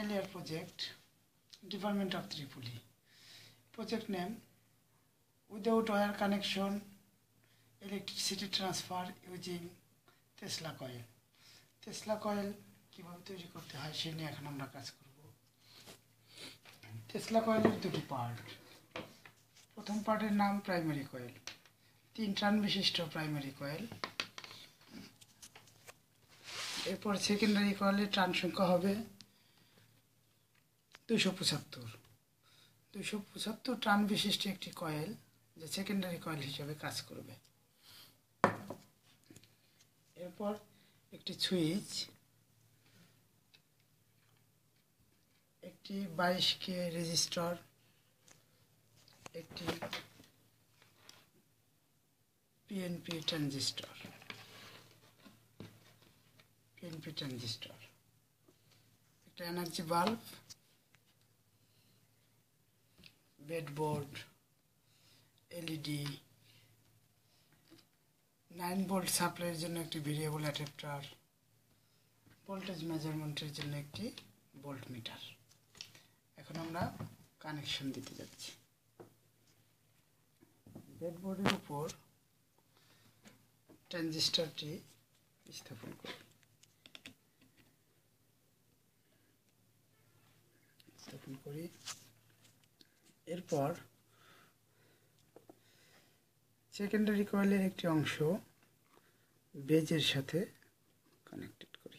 Earlier project, Department of Tripoli. Project name, without wire connection, electricity transfer using Tesla coil. Tesla coil কীভাবে তৈরি করতে হয় সে নিয়ে এখন আমরা কাজ করব টেসলা কয়েলের দুটি পার্ট প্রথম পার্টের নাম প্রাইমারি কয়েল তিন টান বিশিষ্ট প্রাইমারি কয়েল এরপর সেকেন্ডারি কয়েলের টান সংখ্যা হবে দুশো পঁচাত্তর। দুশো পঁচাত্তর টান বিশিষ্ট একটি কয়েল যে সেকেন্ডারি কয়েল হিসেবে কাজ করবে। এরপর একটি সুইচ, একটি বাইশ কে রেজিস্টার, একটি পিএনপি ট্রানজিস্টর। PNP transistor. একটা energy bulb breadboard LED nine volt সাপ্লাইয়ের জন্য একটি ভেরিয়েবল অ্যাডাপ্টার ভোল্টেজ মেজারমেন্টের জন্য একটি ভোল্ট মিটার এখন আমরা কানেকশন দিতে যাচ্ছি। বেডবোর্ডের উপর ট্রানজিস্টারটি স্থাপন করি স্থাপন করি। এরপর সেকেন্ডারি কয়েলের একটি অংশ বেজের সাথে কানেক্টেড করি।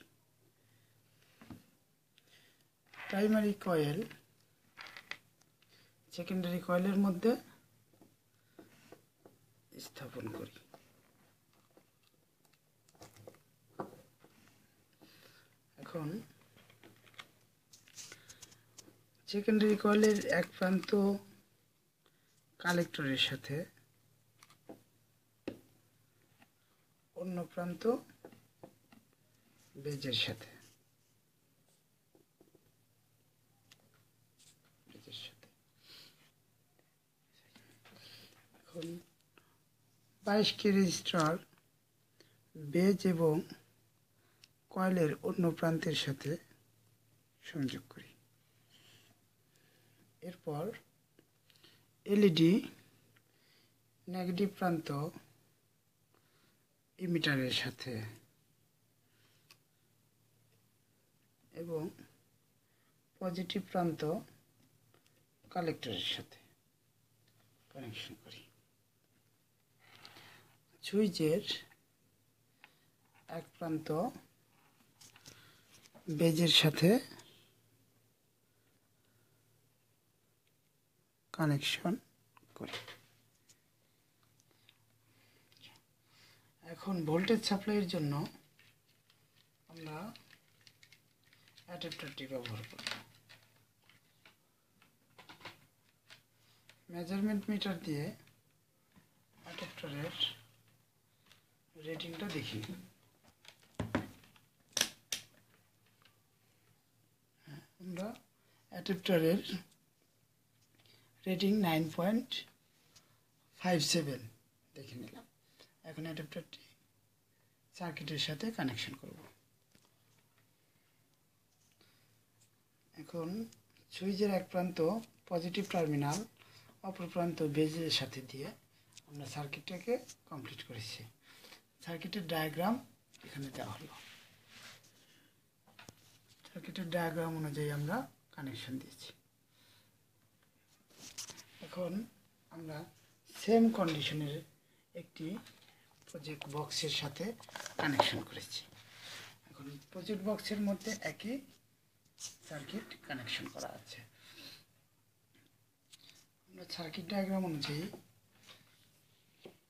প্রাইমারি কয়েল সেকেন্ডারি কয়েলের মধ্যে স্থাপন করি। এখন সেকেন্ডারি কয়েলের এক প্রান্ত কালেক্টরের সাথে, অন্য প্রান্ত বেজের সাথে। এখন বাইশ কে রেজিস্ট্রার বেজ এবং কয়েলের অন্য প্রান্তের সাথে সংযোগ করি। এরপর এলইডি নেগেটিভ প্রান্ত ইমিটারের সাথে এবং পজিটিভ প্রান্ত কালেক্টরের সাথে কানেকশন করি। সুইচের এক প্রান্ত বেজের সাথে কানেকশন করি। এখন ভোল্টেজ সাপ্লাইয়ের জন্য আমরা অ্যাডাপ্টারটি ব্যবহার করব। মেজারমেন্ট মিটার দিয়ে অ্যাডাপ্টারের রেটিংটা দেখি। আমরা অ্যাডাপ্টারের rating nine point five seven দেখে নিলাম। এখন অ্যাডাপ্টারটি সার্কিটের সাথে কানেকশন করব। এখন সুইচের এক প্রান্ত পজিটিভ টার্মিনাল অপর প্রান্ত বেজের সাথে দিয়ে আমরা সার্কিটটাকে কমপ্লিট করেছি। সার্কিটের ডায়াগ্রাম এখানে দেওয়া হলো। সার্কিটের ডায়াগ্রাম অনুযায়ী আমরা কানেকশন দিয়েছি। এখন আমরা সেম কন্ডিশনের একটি প্রজেক্ট বক্সের সাথে কানেকশন করেছি। এখন প্রজেক্ট বক্সের মধ্যে একই সার্কিট কানেকশন করা আছে। আমরা সার্কিট ডায়াগ্রাম অনুযায়ী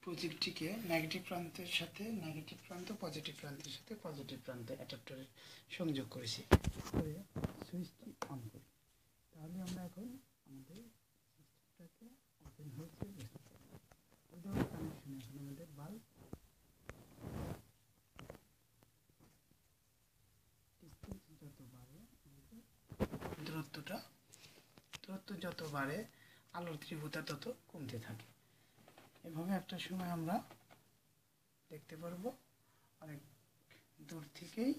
প্রজেক্টটিকে নেগেটিভ প্রান্তের সাথে নেগেটিভ প্রান্ত পজিটিভ প্রান্তের সাথে পজিটিভ প্রান্তে অ্যাডাপ্টারে সংযোগ করেছি। করে সুইচটি অন করি। তাহলে আমরা এখন আমাদের সিস্টেমটাকে ওপেন হয়েছে বুঝতে কানেকশন এখন আমাদের বাল্ব যত বাড়ে দূরত্বটা দূরত্ব যত বাড়ে, আলোর তীব্রতা তত কমতে থাকে। এভাবে একটা সময় আমরা দেখতে পারব। অনেক দূর থেকেই